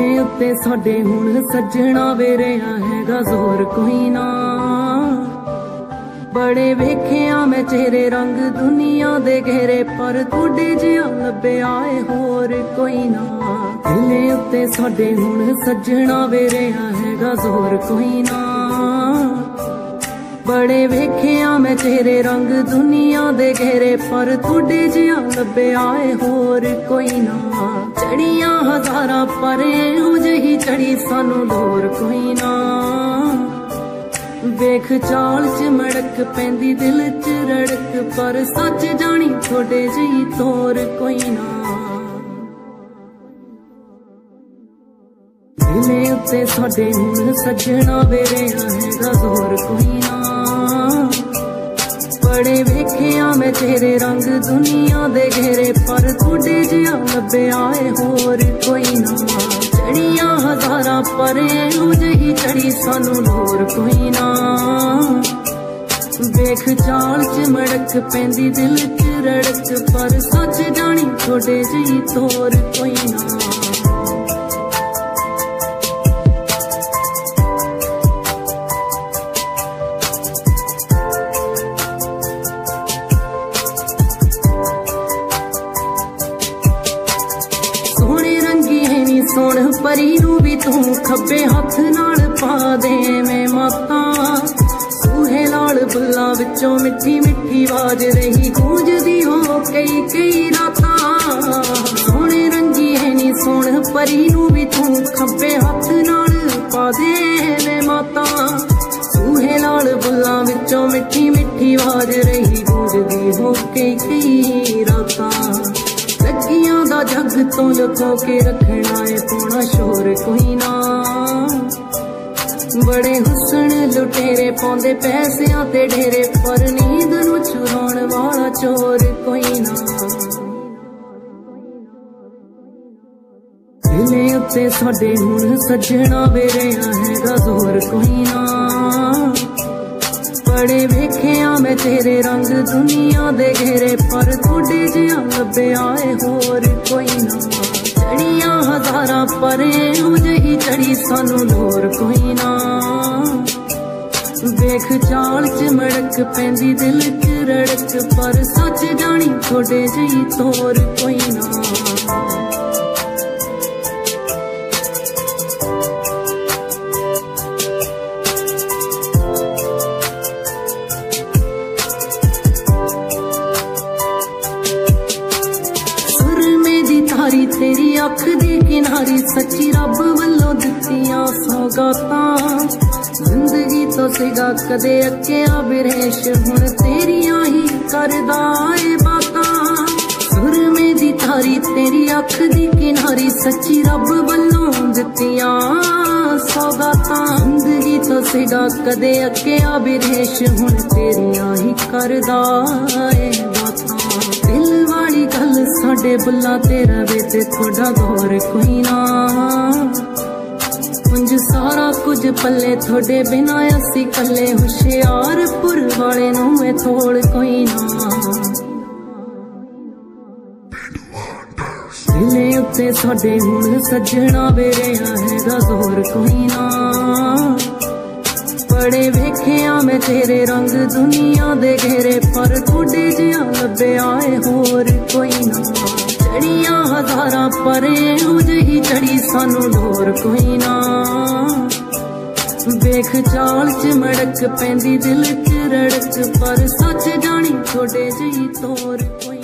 ਦਿਲੇ ਉੱਤੇ ਸਾਡੇ ਹੁਣ ਸੱਜਣਾ ਵੇਰਿਆ ਹੈਗਾ ਜ਼ੋਰ ਕੋਈ ਨਾ। ਬੜੇ ਵੇਖਿਆ ਮੈਂ ਚਿਹਰੇ ਰੰਗ ਦੁਨੀਆ ਦੇ ਘੇਰੇ, ਪਰ ਤੁਹਾਡੇ ਜਿਹਾ ਲੱਭਿਆ ਏ ਹੋਰ ਕੋਈ ਨਾ। ਦਿਲੇ ਉੱਤੇ ਸਾਡੇ ਹੁਣ ਸੱਜਣਾ ਵੇਰਿਆ ਹੈਗਾ ਜ਼ੋਰ ਕੋਈ ਨਾ। ਬੜੇ ਵੇਖਿਆ ਮੈਂ ਚਿਹਰੇ ਰੰਗ ਦੁਨੀਆ ਦੇ ਘੇਰੇ ਪਰ ਤੁਹਾਡੇ ਜਿਹਾ ਲੱਭਿਆ ਏ ਹੋਰ ਕੋਈ ਨਾ। ਚੜੀਆਂ ਹਜ਼ਾਰਾਂ ਪਰ ਇਹੋ ਜਿਹੀ ਚੜੀ ਸਾਨੂੰ ਲੋਰ ਕੋਈ ਨਾ। ਵੇਖ ਚਾਲ ਚ ਮੜਕ ਪੈਂਦੀ ਦਿਲ ਚ ਰੜਕ ਪਰ ਸੱਚ ਜਾਣੀ ਤੁਹਾਡੇ ਜਿਹੀ ਤੋਰ ਕੋਈ ਨਾ। ਦਿਲੇ ਉੱਤੇ ਸਾਡੇ ਹੁਣ ਸੱਜਣਾ ਵੇਰਿਆ ਹੈਗਾ ਜ਼ੋਰ ਵੇਖਿਆ ਰੰਗ ਦੁਨੀਆ ਦੇ ਘੇਰੇ ਪਰ ਤੁਹਾਡੇ ਜਿਹਾ ਲੱਭਿਆ ਏ ਹੋਰ ਕੋਈ ਨਾ। ਚੜੀਆਂ ਹਜ਼ਾਰਾਂ ਪਰ ਇਹੋ ਜਿਹੀ ਚੜੀ ਸਾਨੂੰ ਲੋਰ ਕੋਈ ਨਾ। ਵੇਖ ਚਾਲ ਚ ਮੜਕ ਪੈਂਦੀ ਦਿਲ ਚ ਰੜਕ ਪਰ ਸੱਚ ਜਾਣੀ ਤੁਹਾਡੇ ਜਿਹੀ ਤੋਰ ਕੋਈ ਨਾ। ਸੁਣ ਪਰੀ ਨੂੰ ਵੀ ਤੂੰ ਖੱਬੇ ਹੱਥ ਨਾਲ ਪਾ ਦੇ ਮੈਂ ਮਾਤਾ। ਸੂਹੇ ਲਾਲ ਬੁੱਲਾਂ ਵਿੱਚੋਂ ਮਿੱਠੀ ਮਿੱਠੀ ਆਵਾਜ਼ ਰਹੀ, ਗੂੰਜਦੀ ਹੋ ਕਈ ਕਈ ਰਾਤਾਂ। ਸੋਹਣੇ ਰੰਗੀ ਹੈ ਨੀ ਸੋਹਣ ਪਰੀ ਨੂੰ ਵੀ ਤੂੰ ਖੱਬੇ ਹੱਥ ਨਾਲ ਪਾ ਦੇ ਮੈਂ ਮਾਤਾ। ਸੂਹੇ ਲਾਲ ਬੁੱਲਾਂ ਵਿੱਚੋਂ ਮਿੱਠੀ ਮਿੱਠੀ ਆਵਾਜ਼ ਰਹੀ, ਗੂੰਜਦੀ ਹੋ ਕਈ ਕਈ ਰਾਤਾਂ। ਲੱਗੀਆਂ ਦਾ ਜੱਗ ਤੋਂ ਲੁਕੋ ਕੇ ਰੱਖਣਾ ਏ ਪੋਣਾ ਸ਼ੋਰ ਕੋਈ ਨਾ। ਬੜੇ ਹੁਸਨ ਲੁਟੇਰੇ ਪਾਉਂਦੇ ਪੈਸਿਆਂ ਤੇ ਢੇਰੇ ਪਰ ਨੀਂਦ ਨੂੰ ਚੁਰਾਉਣ ਵਾਲਾ ਚੋਰ ਕੋਈ ਨਾ। ਦਿਲੇ ਉੱਤੇ ਸਾਡੇ ਹੁਣ ਸੱਜਣਾ ਵੇਰਿਆ ਹੈਗਾ ਜ਼ੋਰ ਕੋਈ ਨਾ। ਬੜੇ ਮੈਂ ਤੇਰੇ ਰੰਗ ਦੁਨੀਆ ਦੇ ਘੇਰੇ ਪਰ ਤੁਹਾਡੇ ਜਿਹਾ ਲੱਭਿਆ ਏ, ਹੋਰ ਕੋਈ ਨਾ। ਚੜੀਆਂ ਹਜ਼ਾਰਾਂ ਪਰ ਇਹੋ ਜਿਹੀ ਚੜੀ ਸਾਨੂੰ ਲੋਰ ਕੋਈ ਨਾ। ਵੇਖ ਚਾਲ ਚ ਮੜਕ ਪੈਂਦੀ ਦਿਲ ਚ ਰੜਕ, ਪਰ ਸੱਚ ਜਾਣੀ ਤੁਹਾਡੇ ਜਿਹੀ ਤੋਰ ਕੋਈ ਨਾ। ਅੱਖ ਦੀ ਕਿਨਾਰੀ ਸੱਚੀ ਰੱਬ ਵੱਲੋਂ ਦਿੱਤੀਆਂ ਸੌਗਾਤਾਂ ਜ਼ਿੰਦਗੀ ਤੋਂ ਸਿਗਾ ਕਦੇ ਅੱਕਿਆ ਬਿਰੇਸ਼ ਹੁਣ ਤੇਰੀਆਂ ਹੀ ਕਰਦਾ ਏ ਬਾਤਾਂ। ਸੁਰਮੇ ਦੀ ਧਾਰੀ ਤੇਰੀ ਅੱਖ ਦੀ ਕਿਨਾਰੀ ਸੱਚੀ ਰੱਬ ਵੱਲੋਂ ਦਿੱਤੀਆਂ ਸੌਗਾਤਾਂ ਜ਼ਿੰਦਗੀ ਤੋਂ ਸਿਗਾ ਕਦੇ ਅੱਕਿਆ ਬਿਰੇਸ਼ ਹੁਣ ਤੇਰੀਆਂ ਹੀ ਕਰਦਾ ਏ ਸਾਡੇ ਬੁੱਲਾ ਤੇਰਾ ਰਵੇ ਤੇ ਥੋੜਾ ਗੌਰ ਕੋਈ ਨਾ। ਉਂਝ ਸਾਰਾ ਕੁਝ ਪੱਲੇ ਤੁਹਾਡੇ ਬਿਨਾ, ਅਸੀਂ ਕੱਲੇ ਹੁਸ਼ਿਆਰਪੁਰ ਵਾਲੇ ਨੂੰ ਇਹ ਥੋੜ ਕੋਈ ਨਾ। ਦਿਲੇ ਉੱਤੇ ਸਾਡੇ ਹੁਣ ਸੱਜਣਾ ਵੇਰਿਆ ਹੈਗਾ ਜ਼ੋਰ ਕੋਈ ਨਾ। ਤੇਰੇ ਰੰਗ ਦੁਨੀਆ ਦੇ ਘੇਰੇ ਪਰ ਤੁਹਾਡੇ ਜਿਹਾ ਲੱਭਿਆ ਏ ਹੋਰ ਕੋਈ ਨਾ। ਚੜੀਆਂ ਹਜ਼ਾਰਾਂ ਪਰੇ ਇਹੋ ਜਿਹੀ ਚੜੀ ਸਾਨੂੰ ਲੋਰ ਕੋਈ ਨਾ। ਵੇਖ ਚਾਲ ਚ ਮੜਕ ਪੈਂਦੀ ਦਿਲ ਚ ਰੜਕ ਪਰ ਸੱਚ ਜਾਣੀ ਤੁਹਾਡੇ ਜਿਹੀ ਤੋਰ ਕੋਈ